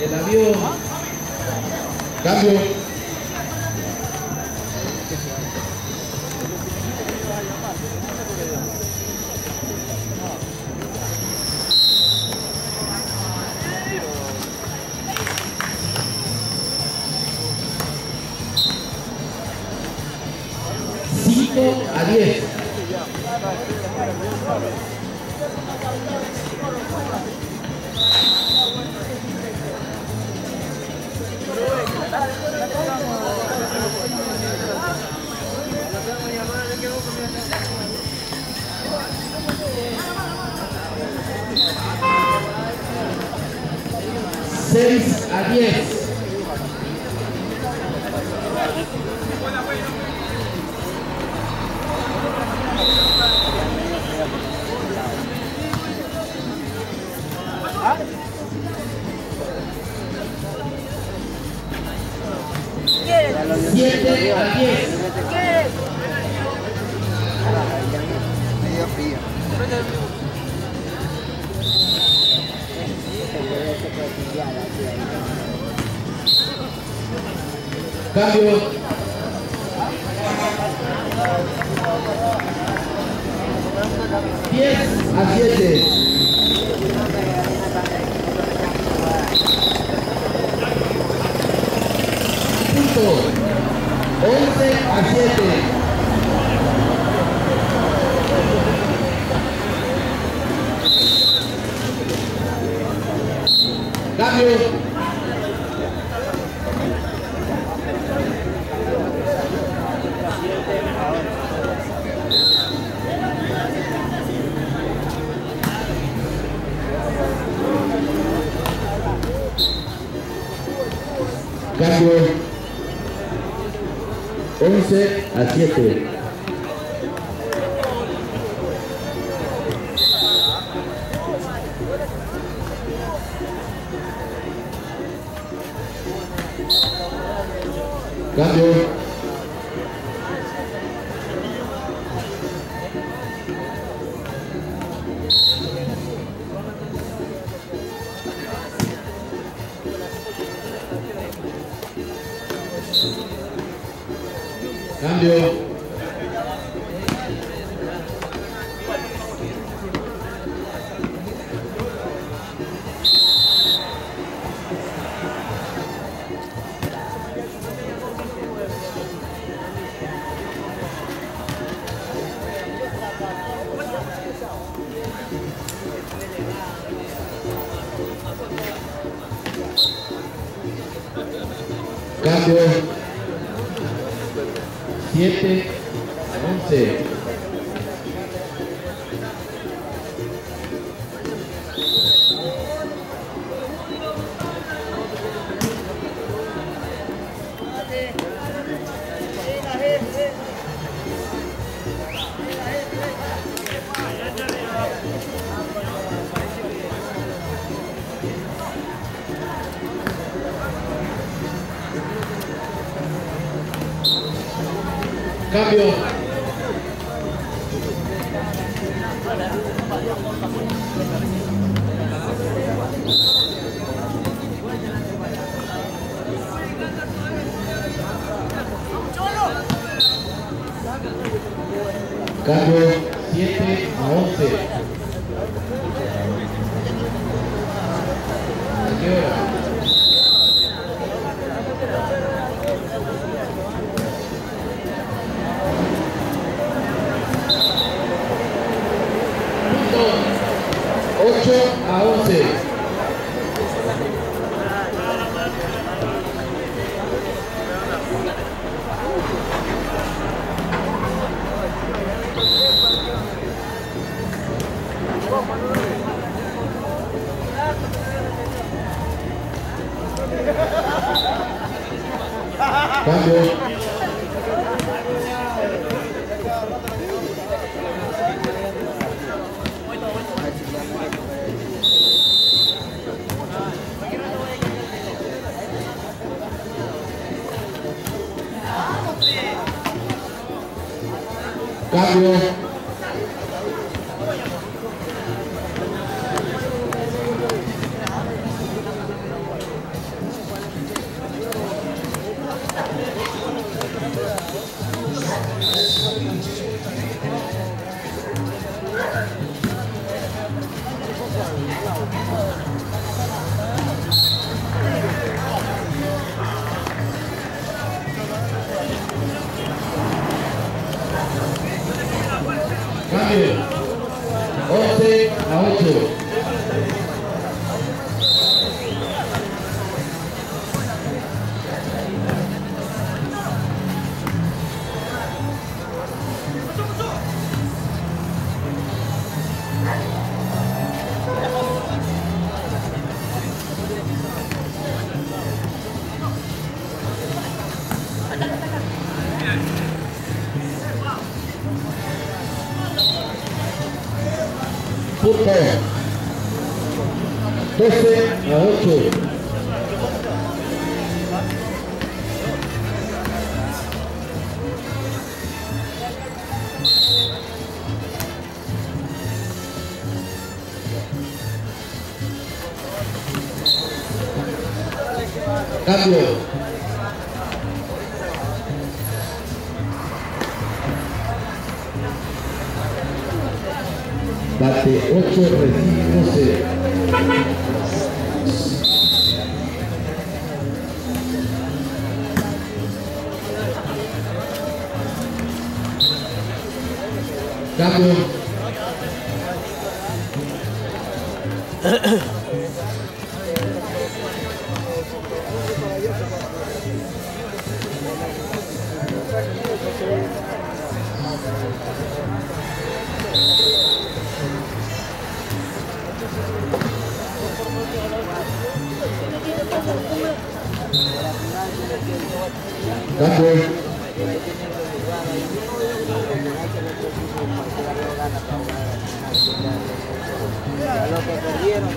El avión. Cambio. 6 a 10. Siete a diez. Cambio. Diez a siete. Punto. Once a siete. Cambio. 11 Cambio. Cambio. Cambio. 8 a 11. Punto. 12 a 8. Cambio. Cambio. lo que perdieron.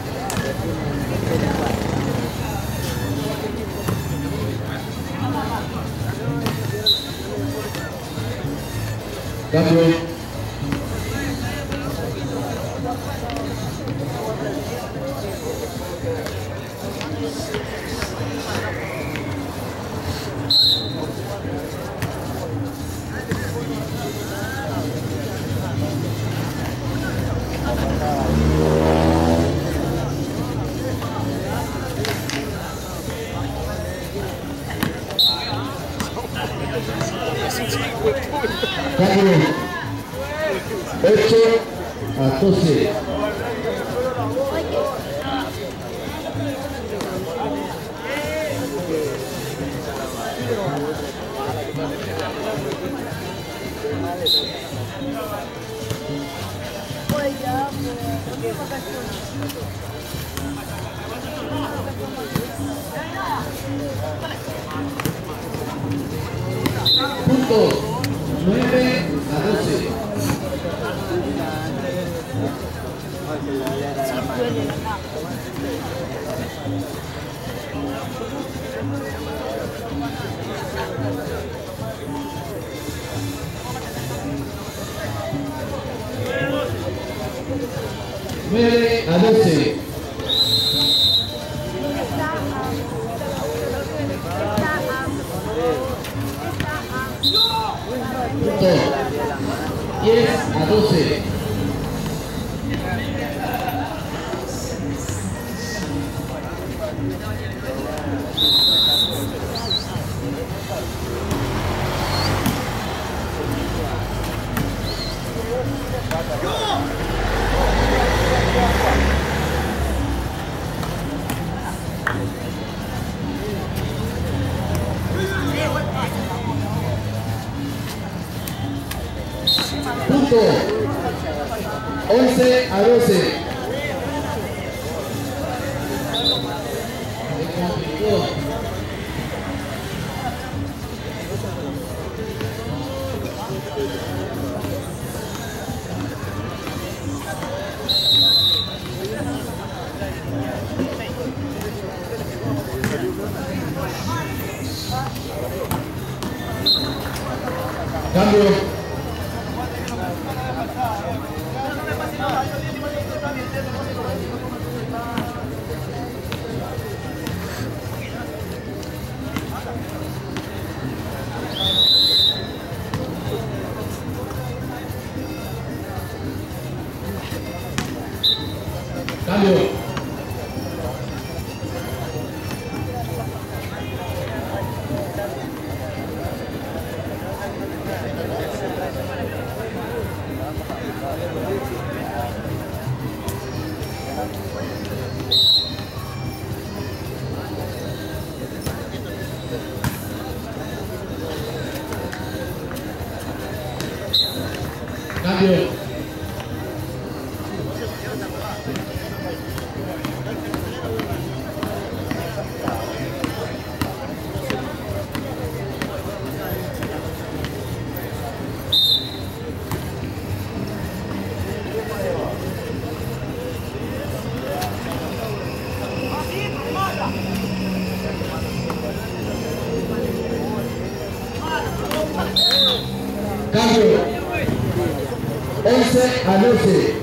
Cambio. Cambio. Nueve a doce. Punto. 5, 11 a 12. Cambio. Cambio. 11 a 12.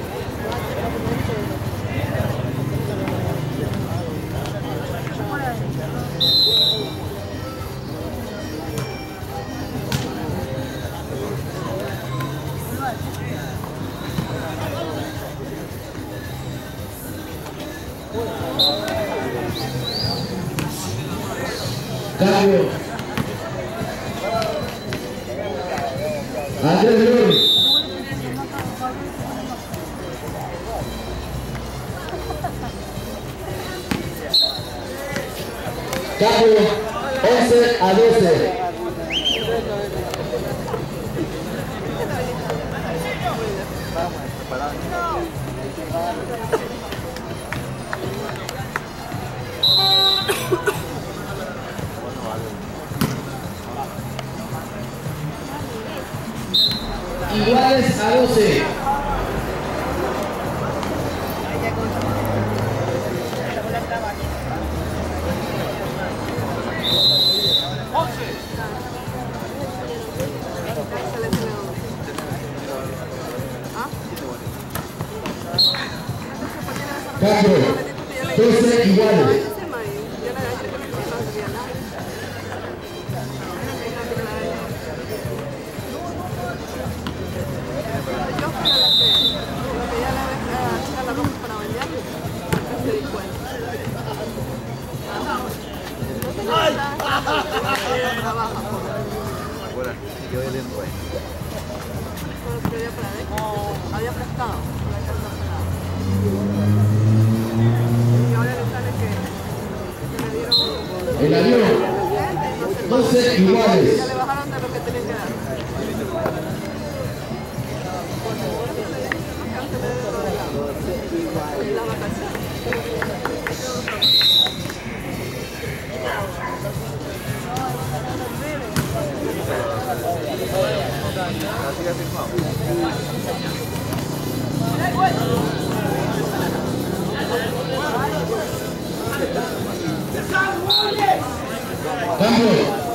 Había prestado. Y ahora le sale que, El avión 12 iguales. Cambio. Cambio.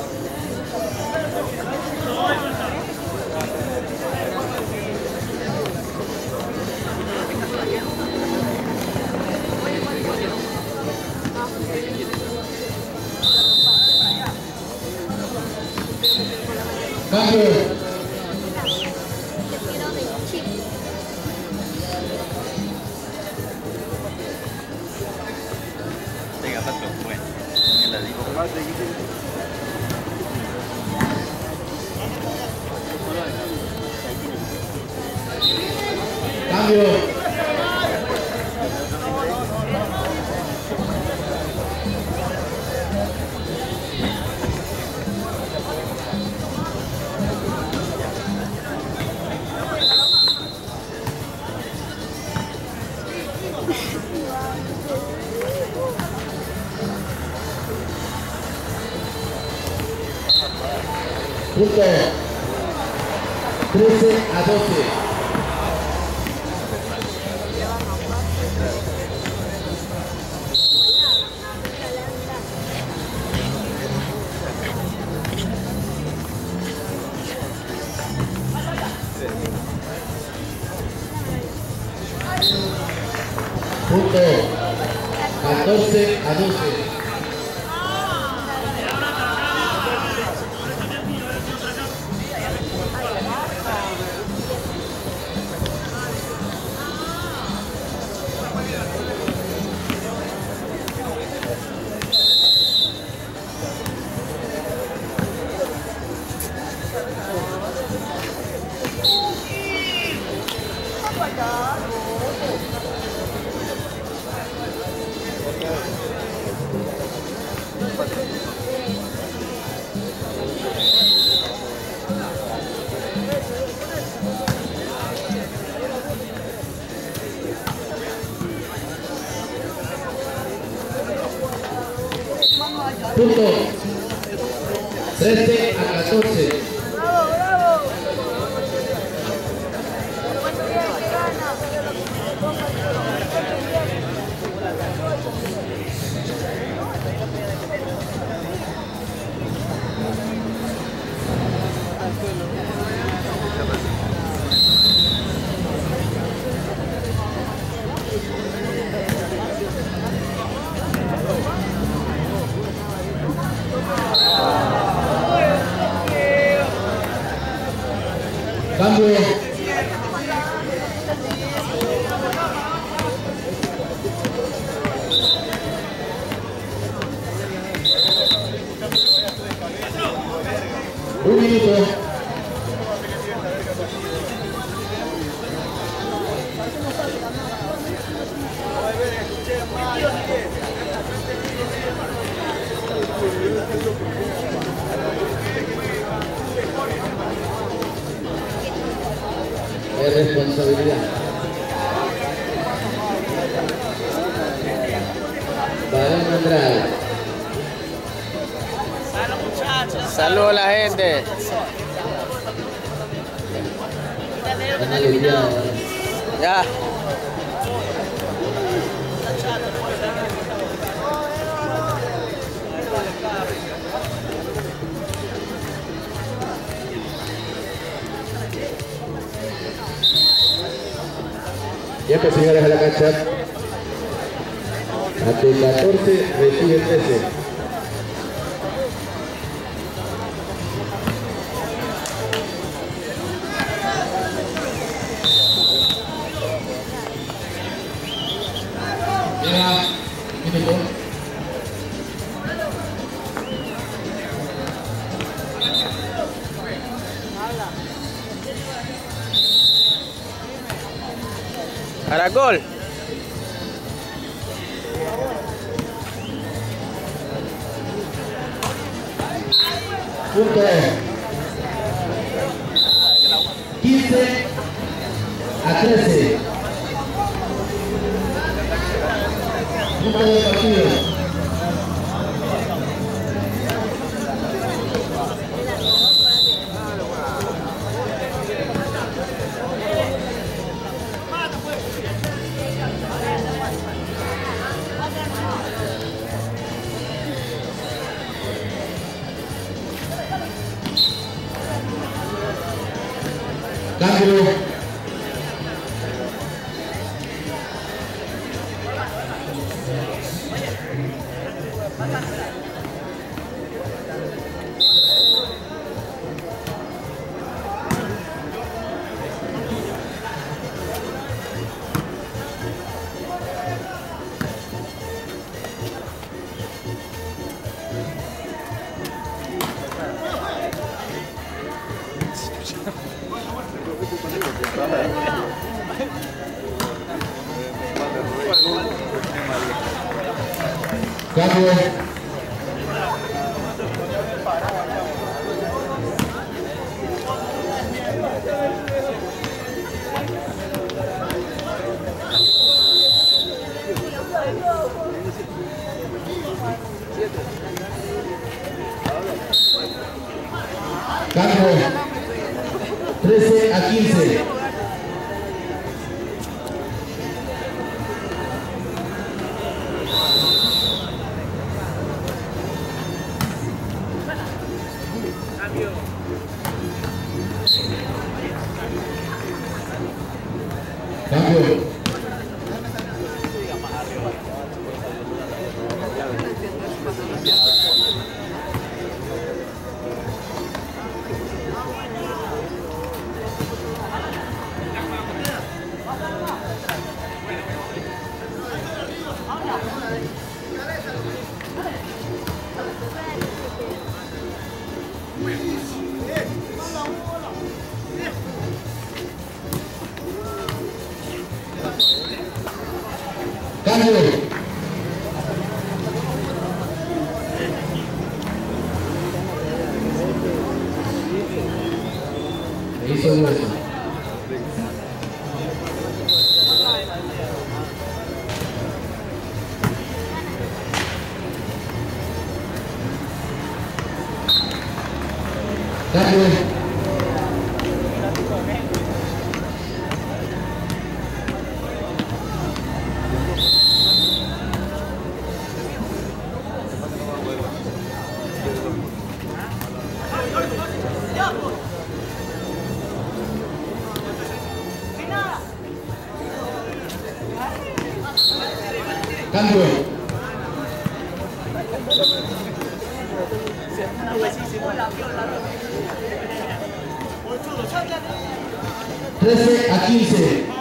Punto. 13 a 12. Punto Varón Andrade. Saludos a la gente. Ya. Ya señores a la cancha. Ante 14, recibe 13. Llega, minuto. Caracol. Punto. 15 a 13. Cambio. 13 a 15. Caribe. Trece a quince.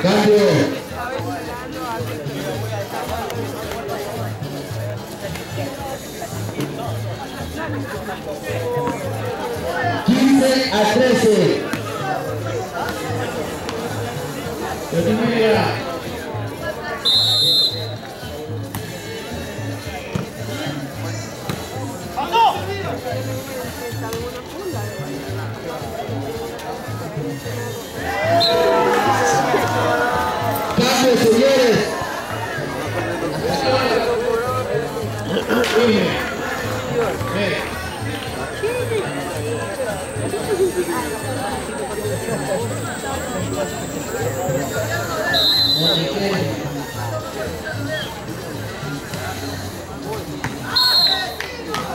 Cambio. Quince a trece.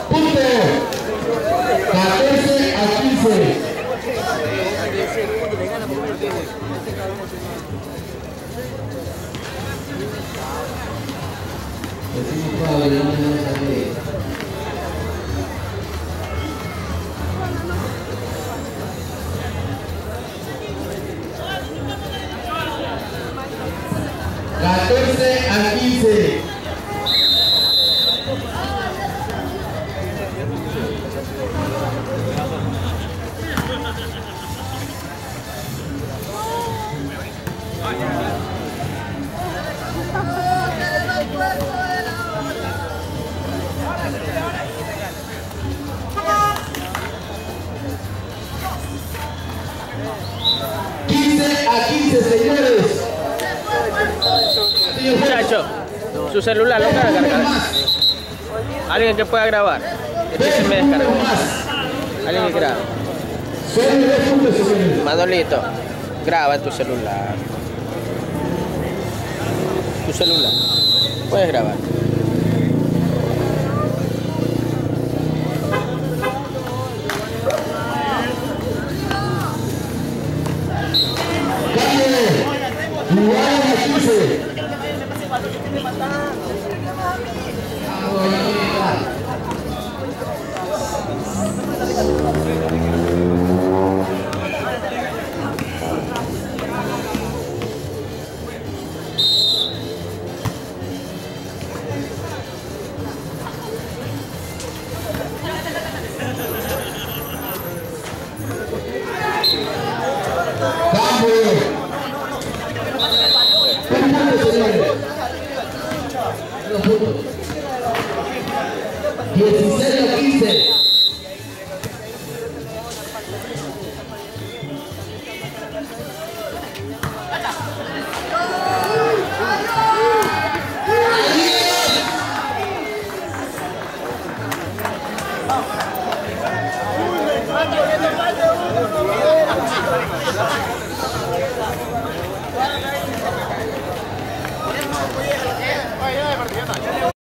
Punto. Thursday. Su celular lo carga. Alguien que pueda grabar. Este. Alguien que grabe. Manolito, graba tu celular. Tu celular. Puedes grabar.